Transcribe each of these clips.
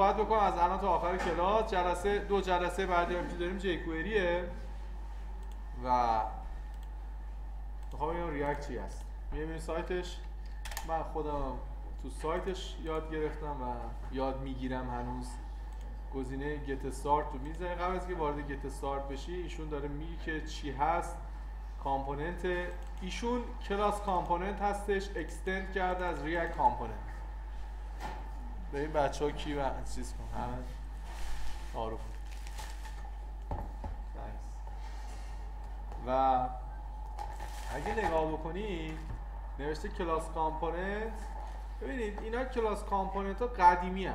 باید بکنم از الان تا آخر کلاس جلسه دو جلسه بعدی هم که داریم jQuery ه. و می‌خوام ببینم React چی هست. می‌بینیم سایتش؟ من خودم تو سایتش یاد گرفتم و یاد می‌گیرم هنوز. گزینه get start رو می‌زنی قبل از که وارد get start بشی ایشون داره میگه که چی هست. component. ایشون class component هستش. extend کرده از React component. به این بچه ها کی و چیز کن. همه تعارف و اگه نگاه بکنی نوشته کلاس کامپوننت. ببینید اینا کلاس کامپوننت ها قدیمی.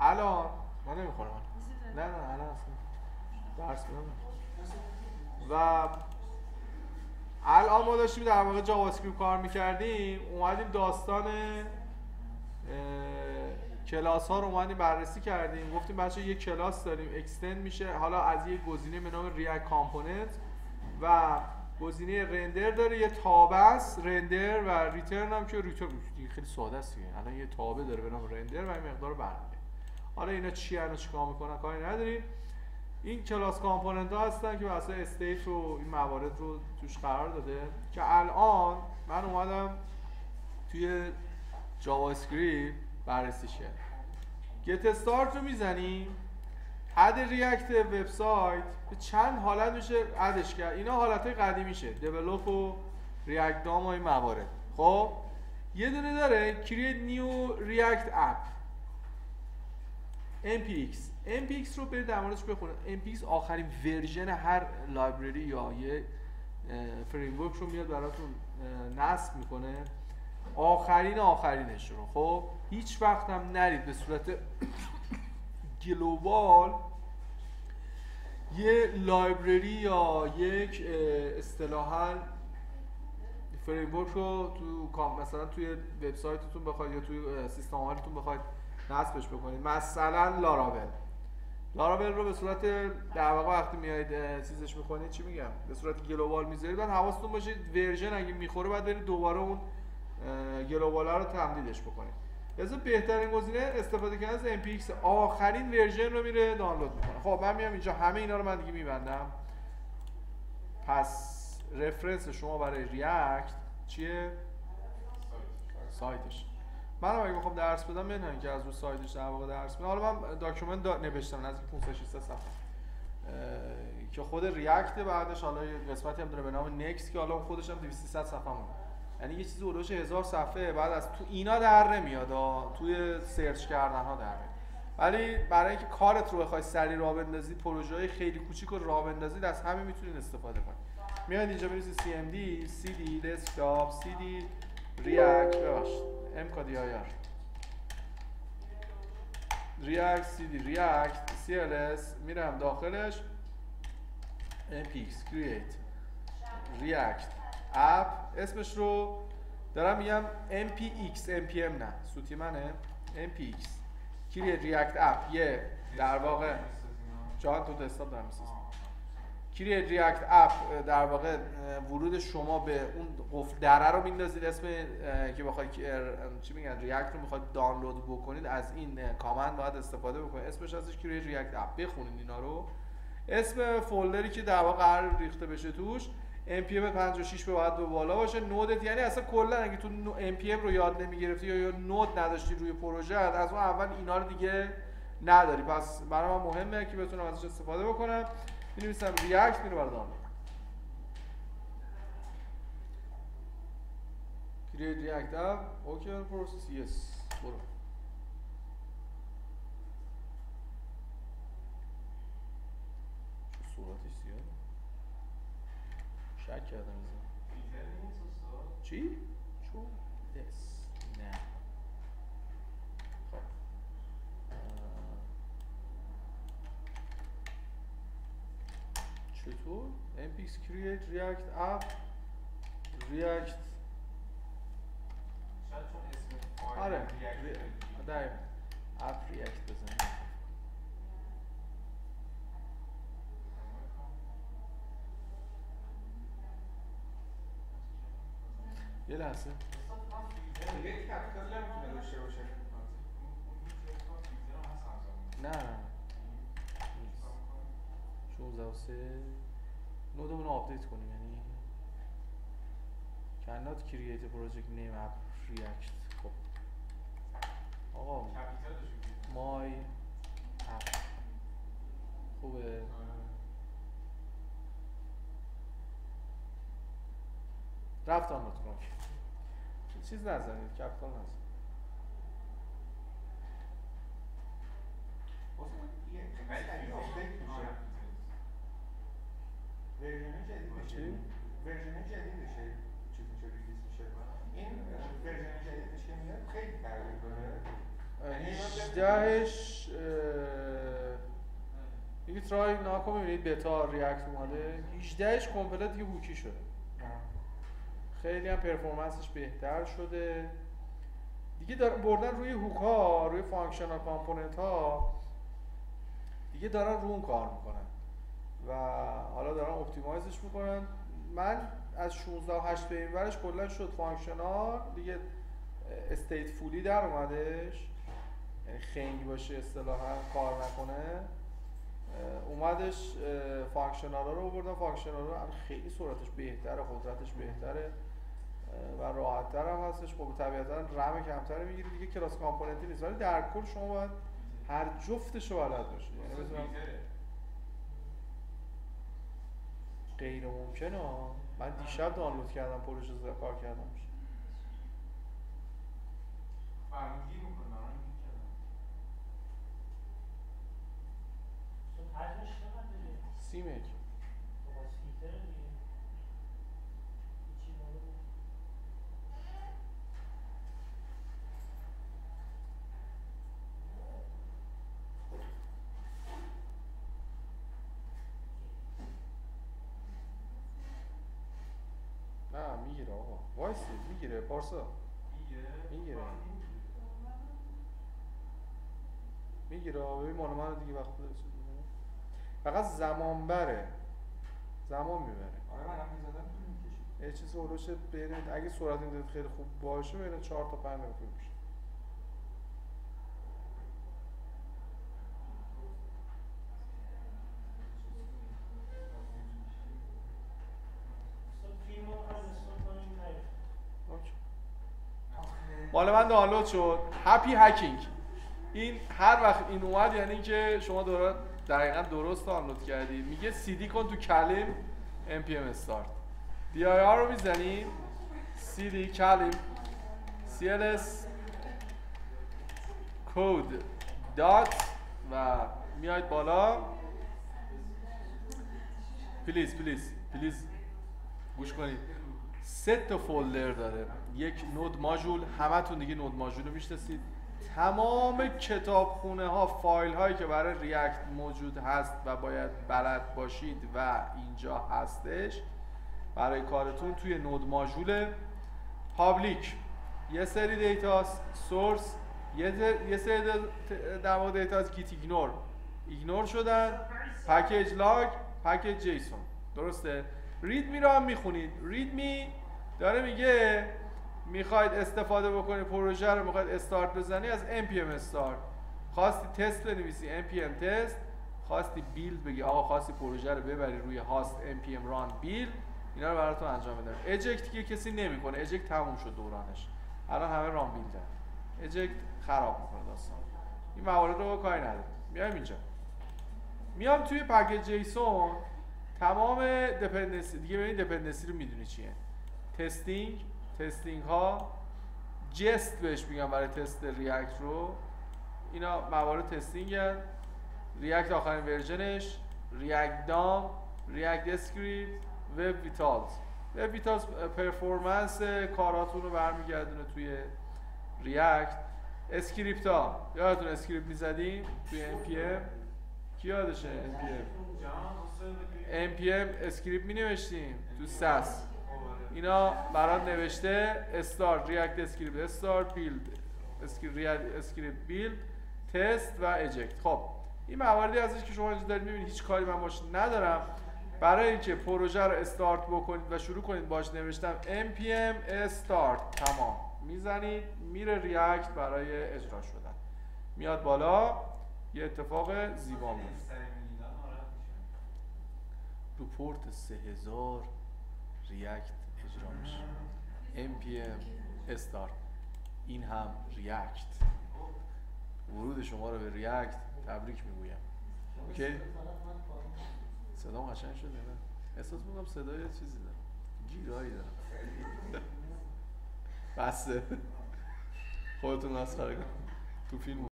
الان من نمی‌خورم. نه نه الان اصلا درس بدم. و الان ما داشتیم در واقع جاوا کار می‌کردیم. اومدیم داستان کلاس ها رو اومدیم بررسی کردیم گفتیم بچه یه کلاس داریم extend میشه. حالا از یه گزینه به نام React component و گزینه render داره. یه تابعه است render و return هم که return خیلی ساده است دیگه. الان یه تابع داره به نام render و این مقدار برمیگرده حالا اینا چی هستن چیکار می‌کنن؟ کاری نداریم. این class component ها هستن که واسه state رو این موارد رو توش قرار داده. که الان من اومدم توی جاوا اسکریپت بررسیش کردم get start رو می‌زنیم. add React website به چند حالت میشه add ش کرد. اینا حالت های قدیمیشه develop و React DOM و موارد. خب؟ یه دونه داره. create new React app npx npx رو برید در موردش بخونید. npx آخرین version هر library یا یه framework رو میاد براتون نصب می‌کنه. آخرین آخرینش رو. خب؟ هیچ وقت هم نرید به صورت global یه library یا یک اصطلاحا framework رو تو مثلا توی وبسایتتون بخواید یا توی سیستم عاملتون بخواید نصبش بکنید. مثلا لاراول. لاراول رو به صورت در واقع وقتی میایید چیزش می‌کنید چی میگم؟ به صورت global می‌ذارید. بعد حواستون باشه version اگه می‌خوره بعد برید دوباره اون global رو تمدیدش بکنید. لذا بهترین گزینه استفاده کردن از npx آخرین version رو میره دانلود می‌کنه. خب من میام اینجا. همه اینا رو من دیگه میبندم. پس reference شما برای React چیه؟ سایتش. منم اگه بخوام درس بدم منم که از رو سایتش در واقع درس بدم. حالا من document دا نوشتم نزدیک 500 600 صفحه. که خود ریاکت بعدش حالا یه قسمتی هم داره به نام نکست که حالا خودش هم 200 صفحه مونه یعنی یه چیزی اولوش هزار صفحه بعد از تو اینا در نمیاد توی سرچ کردن ها در میاد. ولی برای اینکه کارت رو بخوای سری راه بندازی پروژه خیلی کوچیک رو راه بندازید از همین می‌تونید استفاده کنید میاد اینجا بنویسید CMD CD desktop CD React ببخشید. MKDIR React cd React cls میرم داخلش. npx create React. app اسمش رو دارم میگم npx npm نه. سوتی منه. npx create React app. یه در واقع جان تو دسکتاپ دارم می‌سازم. create React app در واقع ورود شما به اون قفل دره رو میندازید. اسم که بخواید چی میگن؟ ریاکت رو می‌خواید دانلود بکنید از این کامند باید استفاده بکنید. اسمش ازش کریت ریاکت اپ. بخونید اینا رو. اسم فولدری که در واقع قرار ریخته بشه توش npm 56 به باید به بالا باشه. نودت یعنی اصلا کلا اگه تو npm رو یاد نمی‌گرفتی یا نود نداشتی روی پروژه از اون اول اینا رو دیگه نداری. پس برای من مهمه که بتونم ازش استفاده بکنم. می‌نویسم ریاکت میره برای دانلود. Create react app. Okay process. Yes. برو. صورتش زیاده؟ شک کردم چی؟ چون؟ دس نه. خب. چطور؟ MPX create react app react. شاید چون اسم آره. دقیقا. app react بزنیم یه لحظه یک کپیتال نمی‌تونه داشته باشه اون- اون فیلتر هم هست همزمان. نه 16 و 3 نودمون رو آپدیت کنیم یعنی cannot create a project name app react خب آقا. مای اپ خوبه آره. رفت کنم چیز نزنید کپتان نزنید version جدیدشه چیز میشه release میشه این version جدیدش که میاد خیلی دیگه ترای ناکن ببینید beta React اومده. 18ش complete دیگه hook ی شده. خیلی هم performance ش بهتر شده. دیگه دارن بردن روی hook ها روی functional component ها دیگه دارن رو اون کار می‌کنن. و حالا دارن optimize ش می‌کنن. من از 16 و 8 به این ورش کلا شد functional دیگه stateful ی در اومدش. یعنی خنگ باشه اصطلاحا کار نکنه. اومدش functional رو بردن functional رو خیلی سرعتش بهتره قدرتش بهتره. و راحت تر هم هستش. خب طبیعتا رم کمتر می‌گیری دیگه class component ی نیست. ولی در کل شما باید هر جفتش رو بلد باشی. یعنی بتونم. غیر ممکنه ها. من دیشب دانلود کردم پروژه زیر کار کردم؟ سی مگ خب از فیلتره دیگه. هیچی نداره. نه می‌گیره آقا وایسی می‌گیره پارسا می‌گیره؟ می‌گیره. ببین مال من دیگه وقت. فقط زمان بره زمان می‌بره آره منم می‌زدم طول می‌کشید یه چیز بین اگه سرعت اینترنت خیلی خوب باشه بین 4 تا 5 دقیقه میشه مال من دانلود شد. happy hacking این هر وقت این اومد یعنی که شما دوران دقیقا درست دانلود کردی. میگه سیدی کن تو کلیم npm start. dir رو می‌زنیم. cd کلیم. cls code dot و میاید بالا. please please please گوش کنید. سه تا folder داره. یک node module. همتون دیگه node module رو می‌شناسید. تمام کتابخونه ها فایل هایی که برای React موجود هست و باید بلد باشید و اینجا هستش برای کارتون توی node module public. یه سری دیتاست source یه سری در- واقع dataset gitignore. ignore شدن. package lock package json. درسته؟ readme رو هم می‌خونید. readme داره میگه می‌خواید استفاده بکنی پروژه رو می‌خواید استارت بزنی از npm start. خواستی تست بنویسی npm test. خواستی build بگی آقا خواستی پروژه رو ببری روی هاست npm run build اینا رو براتون انجام میدم. eject که کسی نمی‌کنه eject تموم شد دورانش. الان همه run build ن eject خراب می‌کنه داستان. این موارد رو کاری نداره میایم اینجا. میام توی package json تمام dependency دیگه ببین dependency رو می‌دونی چیه. testing testing ها Jest بهش میگم برای تست ریاکت رو اینا موارد testing هن. React آخرین version ش React DOM React script web vitals web vitals performance کاراتون رو برمیگردونه توی React script ها یادتون script می‌زدیم توی npm کی یادشه npm جان، حسین بگیر. npm script می نوشتیم تو Sass آره. اینا برات نوشته start React script start build script build test و eject خب این مواردی هستش که شما اینجا دارید می‌بینید هیچ کاری من باش ندارم. برای اینکه پروژه رو استارت بکنید و شروع کنید باش نوشتم npm start تمام. می‌زنید میره ریاکت برای اجرا شدن. میاد بالا یه اتفاق زیبا میفته. رو پورت 3000 ریاکت اجرا میشه npm استارت این هم ریاکت ورود شما رو به ریاکت تبریک می‌گویم. اوکی؟ صدام قشنگ شده نه؟ احساس می‌کنم صدای چیزی دارم. گیرایی دارم. بسه خودتون مسخره کن تو فیلم